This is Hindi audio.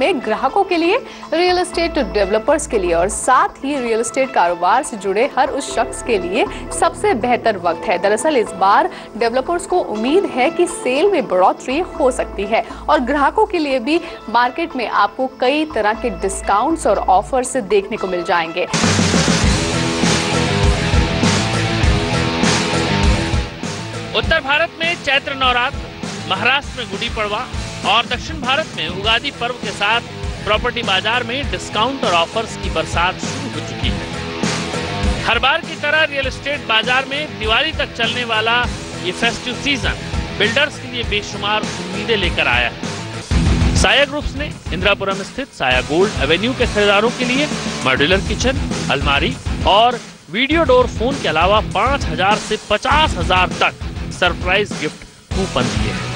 में ग्राहकों के लिए रियल एस्टेट डेवलपर्स के लिए और साथ ही रियल एस्टेट कारोबार से जुड़े हर उस शख्स के लिए सबसे बेहतर वक्त है। दरअसल इस बार डेवलपर्स को उम्मीद है कि सेल में बढ़ोतरी हो सकती है और ग्राहकों के लिए भी मार्केट में आपको कई तरह के डिस्काउंट्स और ऑफर्स देखने को मिल जाएँगे। उत्तर भारत में चैत्र नवरात्र, महाराष्ट्र में गुड़ी पड़वा और दक्षिण भारत में उगादी पर्व के साथ प्रॉपर्टी बाज़ार में डिस्काउंट और ऑफर्स की बरसात शुरू हो चुकी है। हर बार की तरह रियल एस्टेट बाज़ार में दिवाली तक चलने वाला ये फेस्टिव सीज़न बिल्डर्स के लिए बेशुमार उम्मीदें लेकर आया है। साया ग्रुप्स ने इंदिरापुरम स्थित साया गोल्ड एवेन्यू के खरीदारों के लिए मॉड्यूलर किचन, अलमारी और वीडियो डोर फ़ोन के अलावा पाँच हज़ार से पचास हज़ार तक सरप्राइज़ गिफ्ट कूपन दिए हैं।